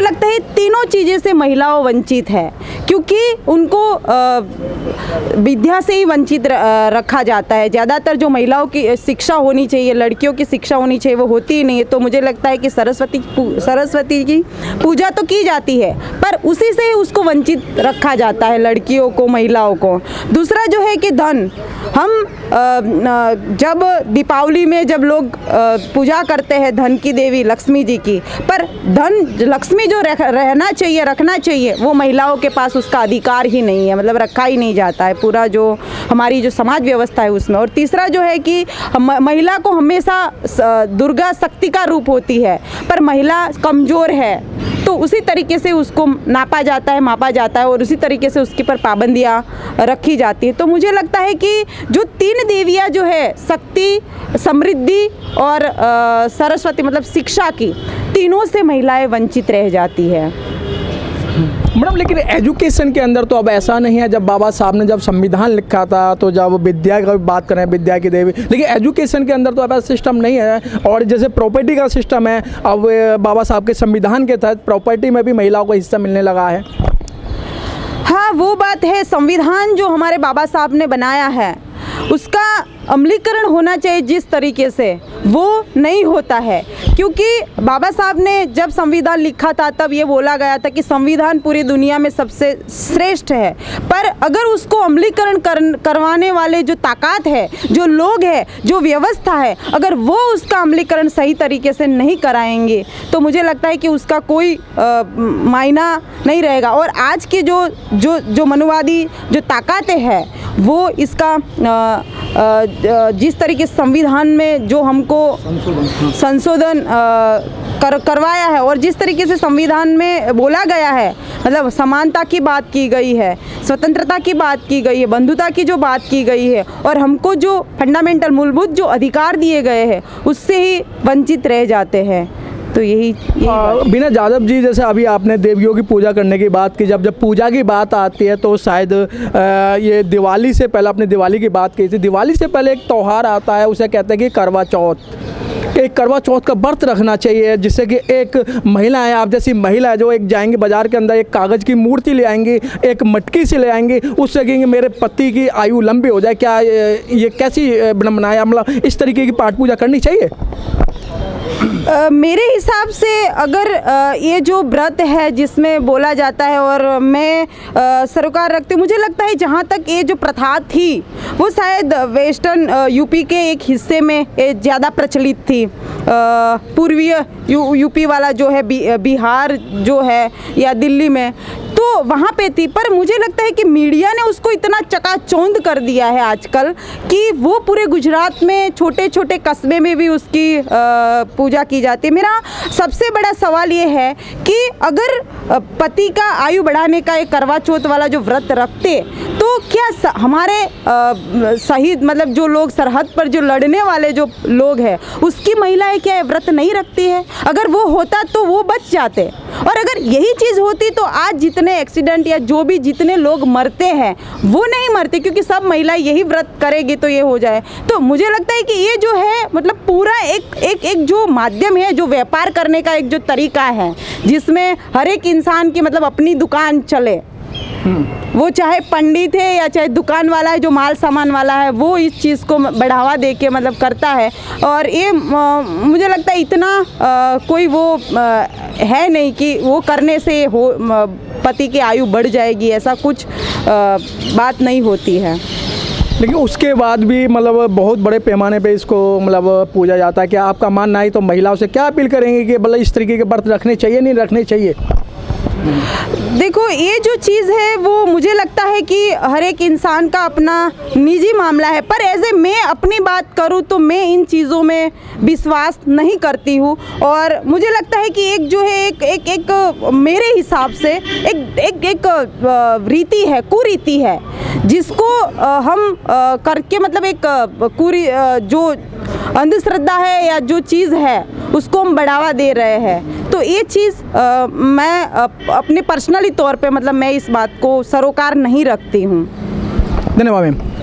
लगता है तीनों चीज़ें से महिलाओं वंचित है। क्योंकि उनको विद्या से ही वंचित रखा जाता है। ज़्यादातर जो महिलाओं की शिक्षा होनी चाहिए, लड़कियों की शिक्षा होनी चाहिए, वो होती ही नहीं है। तो मुझे लगता है कि सरस्वती सरस्वती की पूजा तो की जाती है, पर उसी से ही उसको वंचित रखा जाता है, लड़कियों को, महिलाओं को। दूसरा जो है कि धन। हम जब दीपावली में जब लोग पूजा करते हैं धन की देवी लक्ष्मी जी की, पर धन लक्ष्मी जो रहना चाहिए, रखना चाहिए, वो महिलाओं के पास उसका अधिकार ही नहीं है मतलब रखा ही नहीं जाता है। पूरा जो हमारी जो समाज व्यवस्था है उसमें। और तीसरा जो है कि महिला को हमेशा दुर्गा शक्ति का रूप होती है, पर महिला कमज़ोर है तो उसी तरीके से उसको नापा जाता है, मापा जाता है, और उसी तरीके से उसके पर पाबंदियाँ रखी जाती है। तो मुझे लगता है कि जो तीन देवियाँ जो है, शक्ति, समृद्धि और सरस्वती मतलब शिक्षा की, तीनों से महिलाएँ वंचित रह जाती है। मैडम, लेकिन एजुकेशन के अंदर तो अब ऐसा नहीं है, जब बाबा साहब ने जब संविधान लिखा था तो जब विद्या की बात करें विद्या की देवी, लेकिन एजुकेशन के अंदर तो अब ऐसा सिस्टम नहीं है। और जैसे प्रॉपर्टी का सिस्टम है, अब बाबा साहब के संविधान के तहत प्रॉपर्टी में भी महिलाओं को हिस्सा मिलने लगा है। हाँ वो बात है, संविधान जो हमारे बाबा साहब ने बनाया है, उसका अमलीकरण होना चाहिए जिस तरीके से वो नहीं होता है। क्योंकि बाबा साहब ने जब संविधान लिखा था तब ये बोला गया था कि संविधान पूरी दुनिया में सबसे श्रेष्ठ है। पर अगर उसको अमलीकरण कर, करवाने वाले जो ताकत है जो लोग है जो व्यवस्था है अगर वो उसका अमलीकरण सही तरीके से नहीं कराएँगे तो मुझे लगता है कि उसका कोई मायना नहीं रहेगा। और आज की जो जो जो मनुवादी जो ताकतें हैं वो इसका ज- जिस तरीके संविधान में जो हमको संशोधन कर, करवाया है और जिस तरीके से संविधान में बोला गया है मतलब समानता की बात की गई है, स्वतंत्रता की बात की गई है, बंधुता की जो बात की गई है और हमको जो फंडामेंटल मूलभूत जो अधिकार दिए गए हैं, उससे ही वंचित रह जाते हैं। तो यही यही आ, बिना जादव जी जैसे अभी आपने देवियों की पूजा करने की बात की जब जब पूजा की बात आती है तो शायद ये दिवाली से पहले आपने दिवाली की बात की थी। दिवाली से पहले एक त्यौहार आता है उसे कहते हैं कि करवा चौथ। एक करवा चौथ का व्रत रखना चाहिए जिससे कि एक महिला है आप जैसी महिला है जो एक जाएँगी बाज़ार के अंदर एक कागज़ की मूर्ति ले आएँगी एक मटकी से ले आएँगी उससे कहेंगे मेरे पति की आयु लंबी हो जाए क्या ये कैसी बनाया मतलब इस तरीके की पाठ पूजा करनी चाहिए? अ, मेरे हिसाब से अगर अ, ये जो व्रत है जिसमें बोला जाता है और मैं सरोकार रखती हूँ मुझे लगता है जहाँ तक ये जो प्रथा थी वो शायद वेस्टर्न यूपी के एक हिस्से में ज़्यादा प्रचलित थी। पूर्वीय यू यूपी वाला जो है बिहार जो है या दिल्ली में तो वहाँ पे थी, पर मुझे लगता है कि मीडिया ने उसको इतना चकाचौंध कर दिया है आजकल कि वो पूरे गुजरात में छोटे छोटे कस्बे में भी उसकी पूजा की जाती है। मेरा सबसे बड़ा सवाल ये है कि अगर पति का आयु बढ़ाने का एक करवा चौथ वाला जो व्रत रखते तो क्या स, हमारे शहीद मतलब जो लोग सरहद पर जो लड़ने वाले जो लोग हैं उसकी महिलाएँ क्या व्रत नहीं रखती है? अगर वो होता तो वो बच जाते। और अगर यही चीज़ होती तो आज जितने एक्सीडेंट या जो भी जितने लोग मरते हैं वो नहीं मरते क्योंकि सब महिलाएँ यही व्रत करेगी तो ये हो जाए। तो मुझे लगता है कि ये जो है मतलब पूरा एक एक एक जो माध्यम है जो व्यापार करने का एक जो तरीका है जिसमें हर एक इंसान की मतलब अपनी दुकान चले। वो चाहे पंडित है या चाहे दुकान वाला है जो माल सामान वाला है वो इस चीज़ को बढ़ावा दे के मतलब करता है। और ये मुझे लगता है इतना अ, कोई वो अ, है नहीं कि वो करने से हो पति की आयु बढ़ जाएगी ऐसा कुछ अ, बात नहीं होती है। लेकिन उसके बाद भी मतलब बहुत बड़े पैमाने पे इसको मतलब पूजा जाता है। कि आपका मानना है तो महिलाओं से क्या अपील करेंगे कि मतलब इस तरीके के व्रत रखने चाहिए नहीं रखने चाहिए? देखो, ये जो चीज़ है, वो मुझे लगता है कि हर एक इंसान का अपना निजी मामला है। पर एज ए मैं अपनी बात करूँ तो मैं इन चीज़ों में विश्वास नहीं करती हूँ। और मुझे लगता है कि एक जो है, एक एक एक मेरे हिसाब से एक एक एक रीति है, कुरीति है, जिसको हम करके मतलब एक कुरी जो अंधश्रद्धा है या जो चीज़ है, उसको हम बढ़ावा दे रहे हैं। तो ये चीज़ मैं अपने पर्सनली तौर पे मतलब मैं इस बात को सरोकार नहीं रखती हूँ। धन्यवाद मैम।